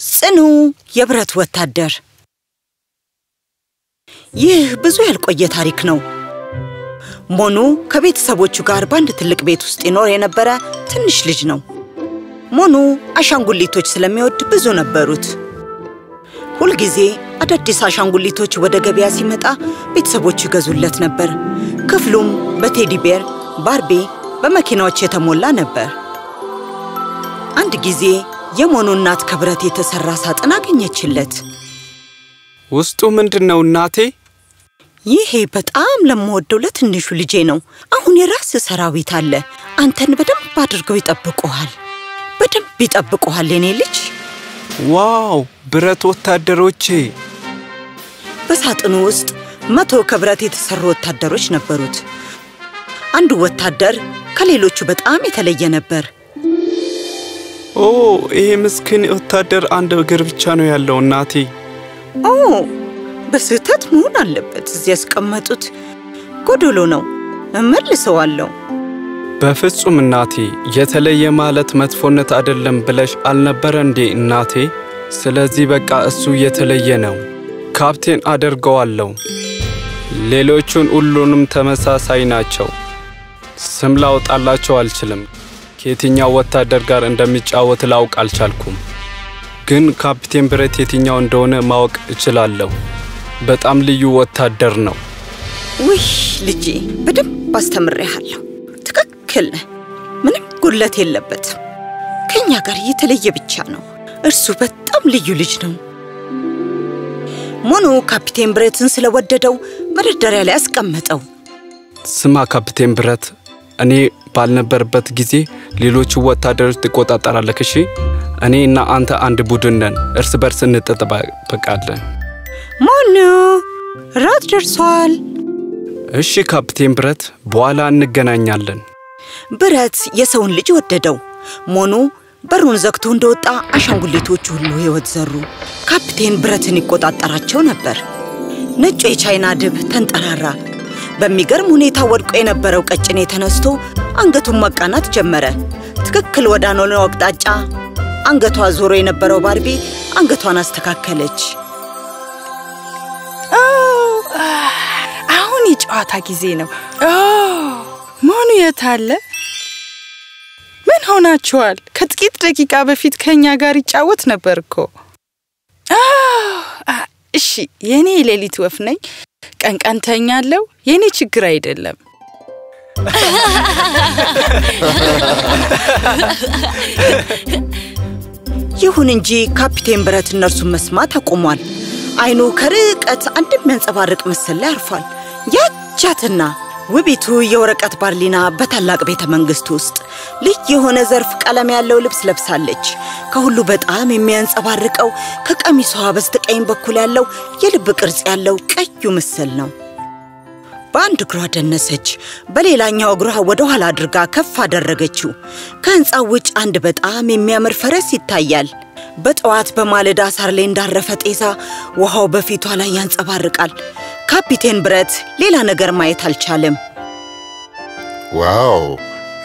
ጽኑ የብረት ወታደር። ይህ ብዙ ያልቆየ ታሪክ ነው። ሞኑ ከቤተሰቦቹ ጋር በአንድ ትልቅ ቤት ውስጥ ይኖር የነበረ ትንሽ ልጅ ነው። ሞኑ አሻንጉሊቶች ስለሚወድ ብዙ ነበሩት። ሁልጊዜ አዳዲስ አሻንጉሊቶች ወደ ገበያ ሲመጣ ቤተሰቦቹ ይገዙለት ነበር። ክፍሉም በቴዲ ቤር፣ ባርቢ፣ በመኪናዎች የተሞላ ነበር። አንድ ጊዜ የሞኑ እናት ከብረት የተሰራ ሳጥን አገኘችለት። ውስጡ ምንድን ነው እናቴ? ይሄ በጣም ለምወደው ለትንሹ ልጄ ነው። አሁን የራስ ሰራዊት አለ። አንተን በደንብ አድርገው ይጠብቁሃል። በደንብ ይጠብቁሃል የኔ ልጅ። ዋው! ብረት ወታደሮቼ! በሳጥኑ ውስጥ መቶ ከብረት የተሰሩ ወታደሮች ነበሩት። አንዱ ወታደር ከሌሎቹ በጣም የተለየ ነበር። ኦ ይሄ ምስኪን ወታደር አንድ እግር ብቻ ነው ያለው እናቴ። ኦ በስህተት መሆን አለበት። እዚህ ያስቀመጡት ጎዶሎ ነው። እመልሰዋለሁ። በፍጹም እናቴ፣ የተለየ ማለት መጥፎነት አይደለም ብለሽ አልነበረ እንዴ እናቴ? ስለዚህ በቃ እሱ የተለየ ነው። ካፕቴን አደርገዋለሁ። ሌሎቹን ሁሉንም ተመሳሳይ ናቸው። ስም ላውጣላቸው አልችልም። ከየትኛው ወታደር ጋር እንደሚጫወት ላውቅ አልቻልኩም። ግን ካፕቴን ብረት የትኛው እንደሆነ ማወቅ እችላለሁ። በጣም ልዩ ወታደር ነው። ውይ ልጄ፣ በደንብ አስተምሬሃለሁ። ትክክል ነህ። ምንም ጉድለት የለበትም። ከእኛ ጋር የተለየ ብቻ ነው። እርሱ በጣም ልዩ ልጅ ነው። ሞኑ ካፒቴን ብረትን ስለወደደው መደርደሪያ ላይ አስቀመጠው። ስማ ካፕቴን ብረት፣ እኔ ባልነበርበት ጊዜ ሌሎቹ ወታደሮች ትቆጣጠራለህ። እሺ፣ እኔ እና አንተ አንድ ቡድን ነን። እርስ በርስ እንጠባበቃለን። ሞኑ ራት ደርሷል። እሺ ካፕቴን ብረት፣ በኋላ እንገናኛለን። ብረት የሰውን ልጅ ወደደው። ሞኑ በሩን ዘግቶ እንደወጣ አሻንጉሊቶቹ ሁሉ ሕይወት ዘሩ። ካፕቴን ብረትን ይቆጣጠራቸው ነበር። ነጩ የቻይና ድብ ተንጠራራ። በሚገርም ሁኔታ ወድቆ የነበረው ቀጭኔ ተነስቶ አንገቱን መቃናት ጀመረ። ትክክል ወዳልሆነው አቅጣጫ አንገቷ ዞሮ የነበረው ባርቢ አንገቷን አስተካከለች። አሁን የጨዋታ ጊዜ ነው። ሞኑ የት አለ? ምን ሆናችኋል? ከጥቂት ደቂቃ በፊት ከእኛ ጋር ይጫወት ነበር እኮ። እሺ፣ የእኔ የሌሊት ወፍ ነኝ። ቀን ቀን ተኛለሁ። የእኔ ችግር አይደለም። ይሁን እንጂ ካፒቴን ብረት እነርሱን መስማት አቁሟል። አይኑ ከርቀት አንድ የሚያንጸባርቅ ምስል ላይ አርፏል። ያቻትና ውቢቱ የወረቀት ባርሊና በታላቅ ቤተ መንግሥት ውስጥ ልዩ የሆነ ዘርፍ ቀለም ያለው ልብስ ለብሳለች። ከሁሉ በጣም የሚያንጸባርቀው ከቀሚሷ በስተቀኝ በኩል ያለው የልብ ቅርጽ ያለው ቀዩ ምስል ነው። በአንድ እግሯ ደነሰች፣ በሌላኛው እግሯ ወደ ኋላ አድርጋ ከፍ አደረገችው። ከሕንፃው ውጭ አንድ በጣም የሚያምር ፈረስ ይታያል። በጠዋት በማለዳ ሳር ላይ እንዳረፈ ጤዛ ውሃው በፊቷ ላይ ያንጸባርቃል። ካፒቴን ብረት ሌላ ነገር ማየት አልቻለም። wow!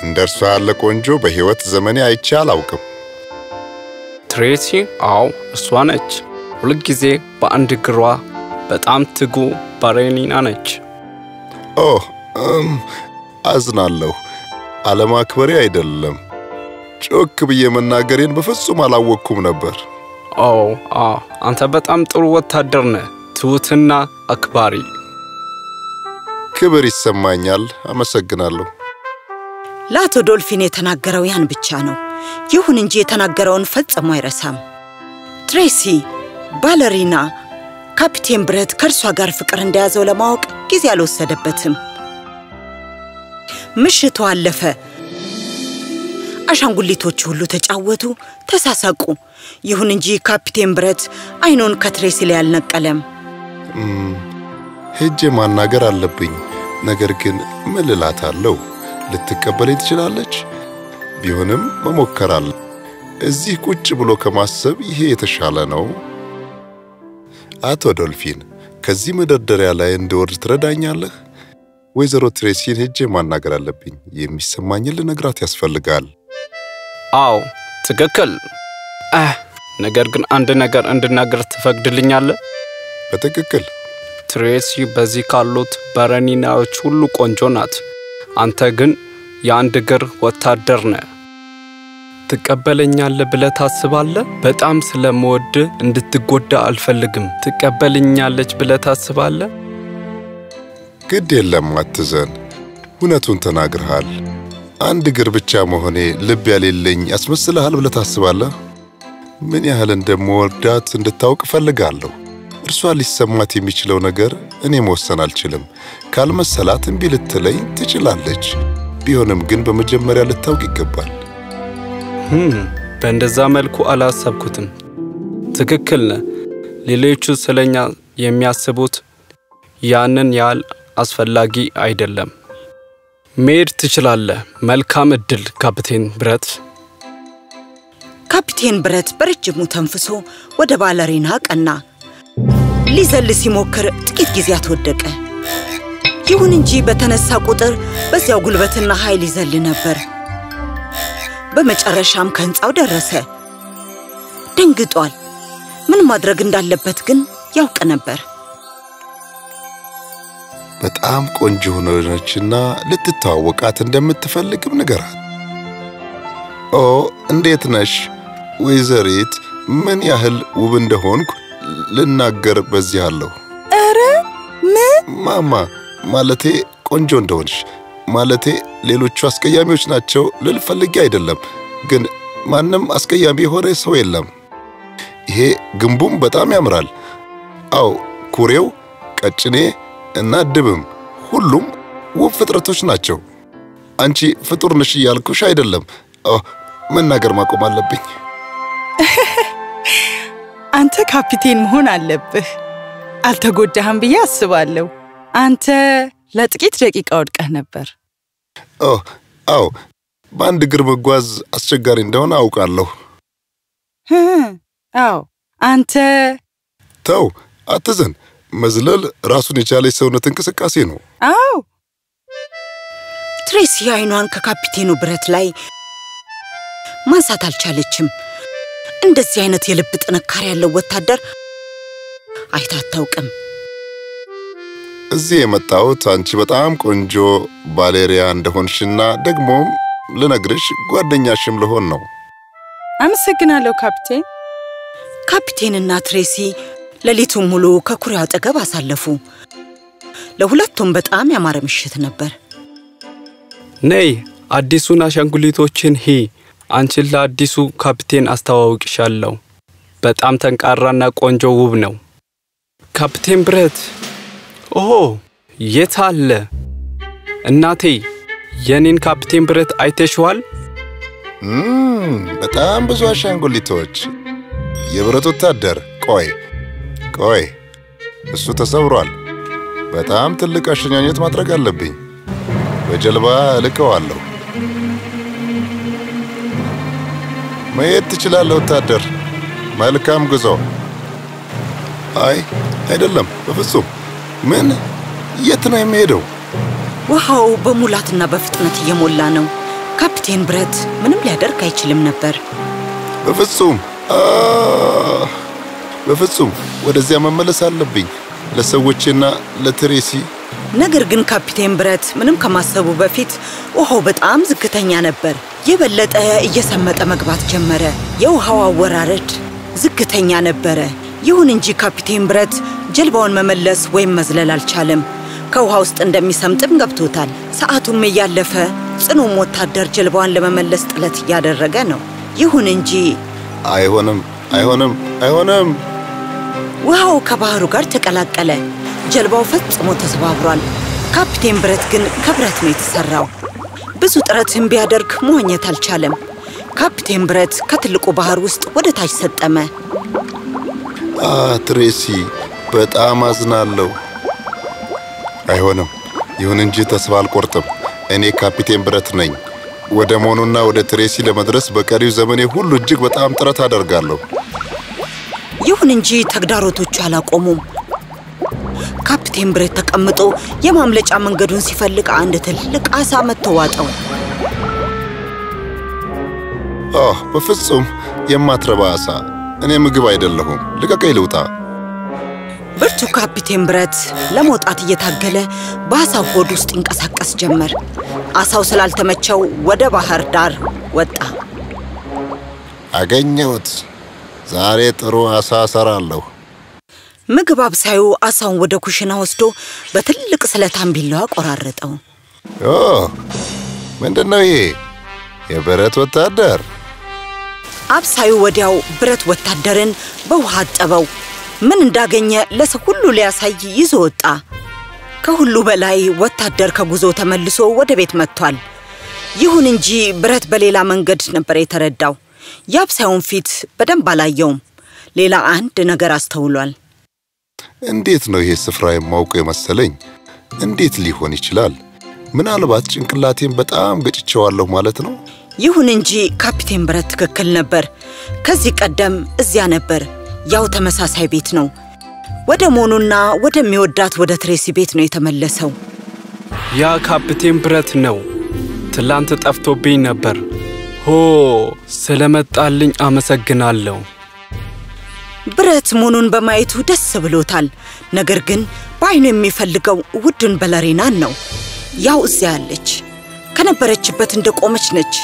እንደ እርሷ ያለ ቆንጆ በሕይወት ዘመኔ አይቼ አላውቅም። ትሬሲ? አዎ እሷ ነች። ሁልጊዜ በአንድ እግሯ በጣም ትጉ ballerina ነች። ኦ እም፣ አዝናለሁ። አለማክበሬ አይደለም። ጮክ ብዬ መናገሬን በፍጹም አላወቅኩም ነበር። ኦ አ አንተ በጣም ጥሩ ወታደር ነህ፣ ትሑትና አክባሪ። ክብር ይሰማኛል። አመሰግናለሁ። ለአቶ ዶልፊን የተናገረው ያን ብቻ ነው። ይሁን እንጂ የተናገረውን ፈጽሞ አይረሳም። ትሬሲ ባለሪና ካፒቴን ብረት ከእርሷ ጋር ፍቅር እንደያዘው ለማወቅ ጊዜ አልወሰደበትም። ምሽቱ አለፈ። አሻንጉሊቶቹ ሁሉ ተጫወቱ፣ ተሳሳቁ። ይሁን እንጂ ካፒቴን ብረት አይኑን ከትሬሲ ላይ አልነቀለም። ሄጄ ማናገር አለብኝ። ነገር ግን ምን እላታለሁ? ልትቀበለኝ ትችላለች? ቢሆንም መሞከር አለ። እዚህ ቁጭ ብሎ ከማሰብ ይሄ የተሻለ ነው። አቶ ዶልፊን፣ ከዚህ መደርደሪያ ላይ እንድወርድ ትረዳኛለህ? ወይዘሮ ትሬሲን ሄጄ ማናገር አለብኝ። የሚሰማኝን ልነግራት ያስፈልጋል። አዎ ትክክል። ነገር ግን አንድ ነገር እንድናገር ትፈቅድልኛለህ? በትክክል ትሬሲ በዚህ ካሉት በረኒናዎች ሁሉ ቆንጆ ናት። አንተ ግን የአንድ እግር ወታደር ነህ። ትቀበለኛለህ ብለህ ታስባለህ? በጣም ስለምወድህ እንድትጎዳ አልፈልግም። ትቀበልኛለች ብለህ ታስባለህ? ግድ የለም አትዘን። እውነቱን ተናግርሃል። አንድ እግር ብቻ መሆኔ ልብ ያሌለኝ ያስመስልሃል ብለህ ታስባለህ? ምን ያህል እንደምወዳት እንድታውቅ እፈልጋለሁ። እርሷ ሊሰማት የሚችለው ነገር እኔ መወሰን አልችልም። ካልመሰላት እምቢ ልትለኝ ትችላለች። ቢሆንም ግን በመጀመሪያ ልታውቅ ይገባል። በእንደዛ መልኩ አላሰብኩትም። ትክክል ነህ። ሌሎቹ ስለኛ የሚያስቡት ያንን ያህል አስፈላጊ አይደለም። መሄድ ትችላለህ። መልካም እድል ካፕቴን ብረት። ካፒቴን ብረት በረጅሙ ተንፍሶ ወደ ባለሪና ቀና። ሊዘል ሲሞክር ጥቂት ጊዜያት ወደቀ። ይሁን እንጂ በተነሳ ቁጥር በዚያው ጉልበትና ኃይል ይዘል ነበር። በመጨረሻም ከህንፃው ደረሰ። ደንግጧል። ምን ማድረግ እንዳለበት ግን ያውቅ ነበር። በጣም ቆንጆ ሆነችና ልትተዋወቃት እንደምትፈልግም ንገራት። ኦ እንዴት ነሽ ወይዘሪት? ምን ያህል ውብ እንደሆንኩ ልናገር በዚህ አለሁ። ኧረ ምን ማማ ማለቴ ቆንጆ እንደሆንሽ ማለቴ ሌሎቹ አስቀያሚዎች ናቸው ልል ፈልጌ አይደለም፣ ግን ማንም አስቀያሚ የሆነ ሰው የለም። ይሄ ግንቡም በጣም ያምራል። አው ኩሬው፣ ቀጭኔ እና ድብም ሁሉም ውብ ፍጥረቶች ናቸው። አንቺ ፍጡር ነሽ እያልኩሽ አይደለም። መናገር ማቆም አለብኝ። አንተ ካፒቴን መሆን አለብህ። አልተጎዳህም ብዬ አስባለሁ። አንተ ለጥቂት ደቂቃ ወድቀህ ነበር። ኦ አዎ፣ በአንድ እግር መጓዝ አስቸጋሪ እንደሆነ አውቃለሁ። አዎ አንተ ተው አትዘን። መዝለል ራሱን የቻለ የሰውነት እንቅስቃሴ ነው። አዎ ትሬሲ አይኗን ከካፒቴኑ ብረት ላይ ማንሳት አልቻለችም። እንደዚህ አይነት የልብ ጥንካሬ ያለው ወታደር አይታ አታውቅም። እዚህ የመጣሁት አንቺ በጣም ቆንጆ ballerina እንደሆንሽና ደግሞም ልነግርሽ ጓደኛሽም ልሆን ነው። አመሰግናለሁ ካፒቴን። ካፒቴንና ትሬሲ ሌሊቱን ሙሉ ከኩሬው አጠገብ አሳለፉ። ለሁለቱም በጣም ያማረ ምሽት ነበር። ነይ አዲሱን አሻንጉሊቶችን ሂ አንቺን ለአዲሱ ካፕቴን አስተዋውቅሻለሁ። በጣም ጠንካራና ቆንጆ ውብ ነው። ካፕቴን ብረት ኦ የት አለ? እናቴ የኔን ካፕቴን ብረት አይተሽዋል? በጣም ብዙ አሻንጉሊቶች። የብረት ወታደር። ቆይ ቆይ፣ እሱ ተሰብሯል። በጣም ትልቅ አሸኛኘት ማድረግ አለብኝ። በጀልባ እልከዋለሁ። መሄድ ትችላለህ ወታደር። መልካም ጉዞ። አይ አይደለም፣ በፍጹም። ምን? የት ነው የሚሄደው? ውሃው በሙላትና በፍጥነት እየሞላ ነው። ካፒቴን ብረት ምንም ሊያደርግ አይችልም ነበር። በፍጹም አ በፍጹም ወደዚያ መመለስ አለብኝ ለሰዎቼና ለትሬሲ። ነገር ግን ካፒቴን ብረት ምንም ከማሰቡ በፊት ውሃው በጣም ዝግተኛ ነበር። የበለጠ እየሰመጠ መግባት ጀመረ። የውሃው አወራረድ ዝግተኛ ነበረ። ይሁን እንጂ ካፒቴን ብረት ጀልባውን መመለስ ወይም መዝለል አልቻለም። ከውሃ ውስጥ እንደሚሰምጥም ገብቶታል። ሰዓቱም እያለፈ ጽኑም ወታደር ጀልባዋን ለመመለስ ጥረት እያደረገ ነው። ይሁን እንጂ አይሆንም፣ አይሆንም፣ አይሆንም። ውሃው ከባህሩ ጋር ተቀላቀለ። ጀልባው ፈጽሞ ተሰባብሯል። ካፒቴን ብረት ግን ከብረት ነው የተሰራው። ብዙ ጥረትም ቢያደርግ መዋኘት አልቻለም። ካፒቴን ብረት ከትልቁ ባህር ውስጥ ወደ ታች ሰጠመ። ትሬሲ፣ በጣም አዝናለሁ። አይሆንም። ይሁን እንጂ ተስፋ አልቆርጥም። እኔ ካፒቴን ብረት ነኝ። ወደ ሞኑና ወደ ትሬሲ ለመድረስ በቀሪው ዘመኔ ሁሉ እጅግ በጣም ጥረት አደርጋለሁ። ይሁን እንጂ ተግዳሮቶቹ አላቆሙም። ካፕቴን ብረት ተቀምጦ የማምለጫ መንገዱን ሲፈልግ አንድ ትልቅ አሳ መጥቶ ዋጠው። በፍጹም የማትረባ አሳ! እኔ ምግብ አይደለሁም። ልቀቀኝ ልውጣ። ብርቱ ካፒቴን ብረት ለመውጣት እየታገለ በአሳው ሆድ ውስጥ ይንቀሳቀስ ጀመር። አሳው ስላልተመቸው ወደ ባህር ዳር ወጣ። አገኘሁት። ዛሬ ጥሩ አሳ እሰራለሁ። ምግብ አብሳዩ አሳውን ወደ ኩሽና ወስዶ በትልቅ ስለታም ቢላዋ ቆራረጠው። ኦ ምንድን ነው ይሄ? የብረት ወታደር? አብሳዩ ወዲያው ብረት ወታደርን በውሃ አጠበው። ምን እንዳገኘ ለሰው ሁሉ ሊያሳይ ይዞ ወጣ። ከሁሉ በላይ ወታደር ከጉዞ ተመልሶ ወደ ቤት መጥቷል። ይሁን እንጂ ብረት በሌላ መንገድ ነበር የተረዳው። የአብሳዩን ፊት በደንብ አላየውም። ሌላ አንድ ነገር አስተውሏል። እንዴት ነው ይሄ ስፍራ የማውቀው የመሰለኝ? እንዴት ሊሆን ይችላል? ምናልባት ጭንቅላቴን በጣም ገጭቼዋለሁ ማለት ነው። ይሁን እንጂ ካፒቴን ብረት ትክክል ነበር። ከዚህ ቀደም እዚያ ነበር። ያው ተመሳሳይ ቤት ነው። ወደ ሞኑና ወደሚወዳት ወደ ትሬሲ ቤት ነው የተመለሰው። ያ ካፕቴን ብረት ነው። ትላንት ጠፍቶብኝ ነበር። ሆ ስለመጣልኝ አመሰግናለሁ። ብረት ሞኑን በማየቱ ደስ ብሎታል። ነገር ግን በአይኑ የሚፈልገው ውዱን በለሪናን ነው። ያው እዚያ ያለች ከነበረችበት እንደቆመች ነች፣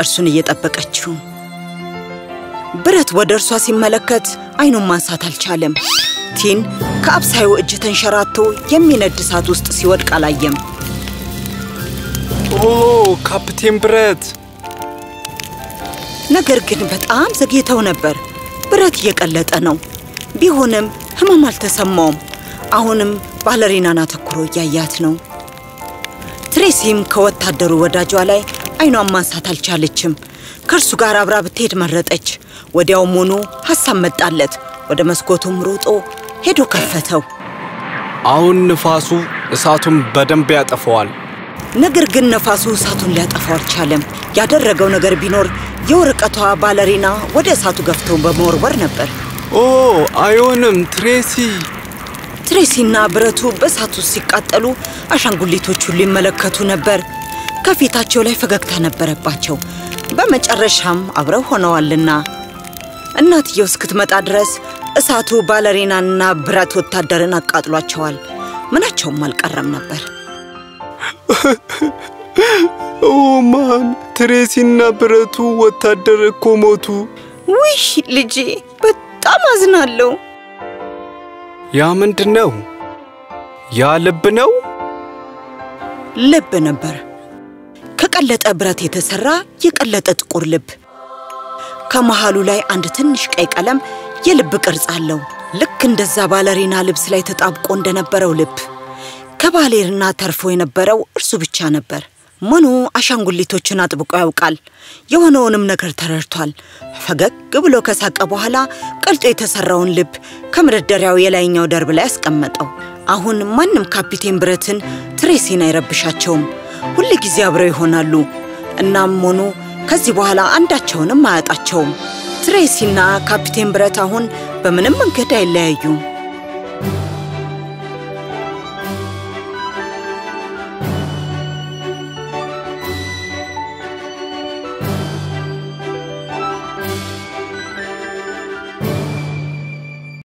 እርሱን እየጠበቀችው። ብረት ወደ እርሷ ሲመለከት አይኑን ማንሳት አልቻለም። ቲን ከአብሳዩ እጅ ተንሸራቶ የሚነድ እሳት ውስጥ ሲወድቅ አላየም። ኦ ካፕቴን ብረት! ነገር ግን በጣም ዘግይተው ነበር። ብረት እየቀለጠ ነው። ቢሆንም ህመም አልተሰማውም። አሁንም ballerina ን አተኩሮ እያያት ነው። ትሬሲም ከወታደሩ ወዳጇ ላይ አይኗን ማንሳት አልቻለችም። ከእርሱ ጋር አብራ ብትሄድ መረጠች። ወዲያው ሞኑ ሐሳብ መጣለት። ወደ መስኮቱም ሮጦ ሄዶ ከፈተው። አሁን ንፋሱ እሳቱን በደንብ ያጠፈዋል። ነገር ግን ነፋሱ እሳቱን ሊያጠፋው አልቻለም። ያደረገው ነገር ቢኖር የወረቀቷ ባለሪና ወደ እሳቱ ገፍተው በመወርወር ነበር። ኦ አይሆንም ትሬሲ! ትሬሲና ብረቱ ውስጥ ሲቃጠሉ አሻንጉሊቶቹን ሊመለከቱ ነበር። ከፊታቸው ላይ ፈገግታ ነበረባቸው። በመጨረሻም አብረው ሆነዋልና እናትየው እስክትመጣ ድረስ እሳቱ ባለሪናንና ብረት ወታደርን አቃጥሏቸዋል። ምናቸውም አልቀረም ነበር። ኦ ማን! ትሬሲና ብረቱ ወታደር እኮ ሞቱ። ውይ ልጄ፣ በጣም አዝናለሁ። ያ ምንድን ነው? ያ ልብ ነው? ልብ ነበር። ከቀለጠ ብረት የተሰራ የቀለጠ ጥቁር ልብ። ከመሃሉ ላይ አንድ ትንሽ ቀይ ቀለም የልብ ቅርጽ አለው። ልክ እንደዛ ባለሪና ልብስ ላይ ተጣብቆ እንደነበረው ልብ። ከባሌርና ተርፎ የነበረው እርሱ ብቻ ነበር። መኑ አሻንጉሊቶችን አጥብቆ ያውቃል። የሆነውንም ነገር ተረድቷል። ፈገግ ብሎ ከሳቀ በኋላ ቀልጦ የተሰራውን ልብ ከመደርደሪያው የላይኛው ደርብ ላይ አስቀመጠው። አሁን ማንም ካፒቴን ብረትን ትሬሲን አይረብሻቸውም። ሁል ጊዜ አብረው ይሆናሉ። እናም ሞኑ ከዚህ በኋላ አንዳቸውንም አያጣቸውም። ትሬሲና ካፒቴን ብረት አሁን በምንም መንገድ አይለያዩም።